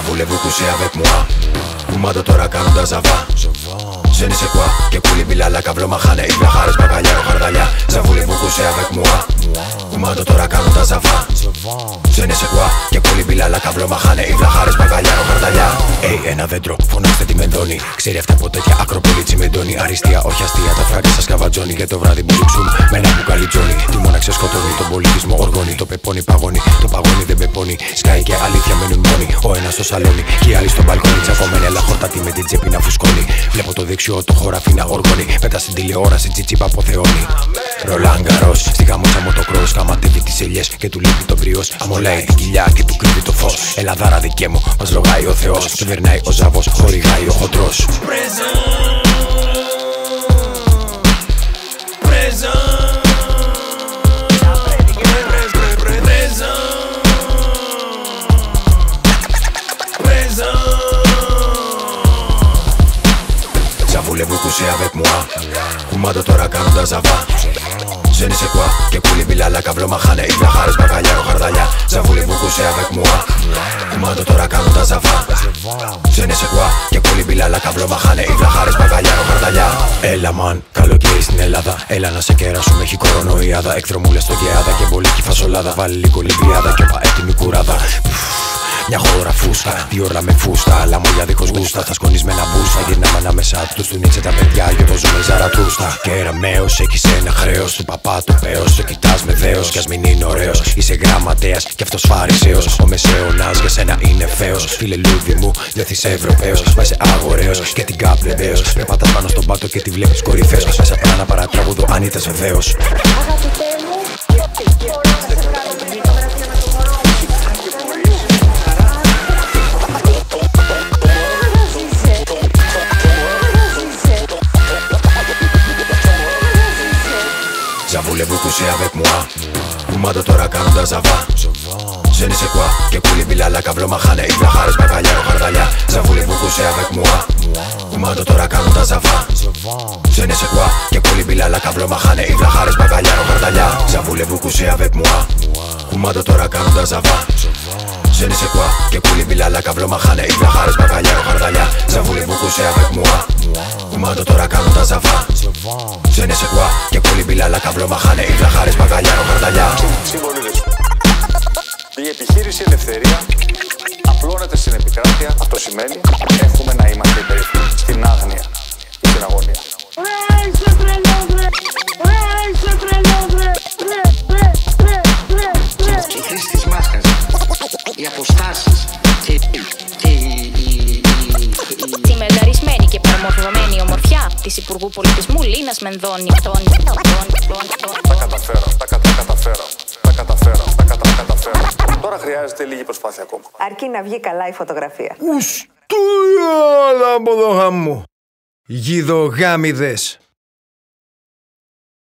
voulez-vous coucher avec moi Κουμάντο τώρα κάνουν τα ζαβά. Je ne sais quoi Και κούλι μπιλάλα καβλό μαχάνε. Οι βλαχάρες μπαγκαλιάρο χαρδαλιά. Ça voulez-vous coucher avec moi Κουμάντο τώρα κάνουν τα ζαβά. Je ne sais quoi Και κούλι μπιλάλα καβλό μαχάνε. Οι βλαχάρες μπαγκαλιάρο χαρδαλιά. Ει ένα δέντρο φωνάστε τη μεντώνει. Ξέρει αυτά από τέτοια ακροπολή τσιμεντώνει Αριστεία όχι αστεία τα φράγκα σας καβατζώνει. Και το βράδυ που ζουξούν με ένα μπουκάλι τζόνι Τη μοναξιά σκοτώνει τον πολιτισμό οργώνει. Το πεπώνει παγώνει το παγώνει δεν πεπώνει. Σκάει και αλήθεια στο σαλόνι. Και οι άλλοι στο μπαλκόνι Τσακωμένη αλλά χορτάτη με την τσέπη να φουσκώνει. Βλέπω το δεξιό το χωράφι να οργώνει Πέτα στην τηλεόραση τσιτσίπα αποθεώνει. Ρολάν καρός, στη γαμότσα μοτοκρός Καματεύει τις ελιές και του λείπει το μπριός. Αμολάει την κοιλιά και του κρύβει το φως. Ελαδάρα δικέ μου, μας λογάει ο Θεός. Κυβερνάει ο Ζαβός, χορηγάει ο χοντρός Ça voulez-vous coucher avec moi. Κουμάντο τώρα κάνουν τα ζαβά Je ne sais quoi Και κούλι μπιλάλα καβλό μαχάνε Οι βλαχάρες μπαγκαλιάρο χαρδαλιά Ça voulez-vous coucher avec moi. Κουμάντο τώρα κάνουν τα ζαβά Je ne sais quoi Και κούλι μπιλάλα καβλό μαχάνε Οι βλαχάρες μπαγκαλιάρο χαρδαλιά Έλα μαν, καλοκαίρι στην Ελλάδα Έλα να σε κεράσουμε, έχει κορονοϊάδα Εκδρομούλες στο γεάδα και μπολίκι φασολάδα Βάλει λίγο λιβιάδα και όπα έτοιμη κουράδα μια χώρα φούστα, δύο ώρα με φούστα. Αλλά μόλια δίχω γούστα. Θα σκονείς με ένα μπούστα. Γυρνάμε ανάμεσά τους, του νίτσε τα παιδιά και το ζούμε ζαρατούστα. Και ραμαίο, έχεις ένα χρέος. Του παπά του πέος. Το κοιτάς με δέος κι ας μην είναι ωραίος. Είσαι γραμματέας κι αυτός φάρισαίο. Ο μεσαίωνα για σένα είναι φαίο. Φίλε λούδι μου, νιώθεις Ευρωπαίος. Μα είσαι αγοραίο και την κάπλε Περπατά πάνω στον πάτο και τη βλέπεις κορυφαίος. Μέσα πάνω παρατράγουδο αν είτε βεβαίως. Αγαπητέ μου, Ça voulez-vous coucher avec moi Κουμάντο τώρα κάνουν τα ζαβά. Je ne sais quoi Και κούλι μπιλάλα καβλό μαχάνε. Οι βλαχάρες μπαγκαλιάρο χαρδαλιά. Ça voulez-vous coucher avec moi Κουμάντο τώρα κάνουν τα ζαβά. Je ne sais quoi Και κούλι μπιλάλα καβλό μαχάνε. Οι βλαχάρες μπαγκαλιάρο χαρδαλιά. Ça voulez-vous coucher avec moi Κουμάντο τώρα κάνουν τα ζαβά. Je ne sais quoi Και κούλι μπιλάλα καβλό μαχάνε. Οι βλαχάρες μπαγκαλιάρο χαρδαλιά. Ça voulez-vous coucher avec moi Κουμάντο τώρα κάνουν τα ζαβά Je ne sais quoi Και κούλι μπιλάλα καβλό μαχάνε Οι βλαχάρες μπαγκαλιάρο χαρδαλιά Συμπολίτες μου. Η επιχείρηση Ελευθερία απλώνεται στην επικράτεια. Αυτό σημαίνει έχουμε να είμαστε υπερήφανοι στην άγνοια ή στην αγωνία. Ωραία, είσαι τρελός, ρε. Ωραία, είσαι τρελός, ρε. Ρε, ρε, ρε, ρε, ρε. η χρήση της μάσκας, οι αποστάσεις και, και η, η, η, η, Τσιμενταρισμένη και παραμορφωμένη ομορφιά της Υπουργού Πολιτισμού Λίνας Μενδώνη. Τόν, τόν, τόν, τόν. Τα καταφέρω, τα, κα- τα καταφέρω, τα καταφέρω, τα κατα, τα καταφέρω. Τώρα χρειάζεται λίγη προσπάθεια ακόμα. Αρκεί να βγει καλά η φωτογραφία. Ουστούιολα από το γάμο. Γιδογάμιδες.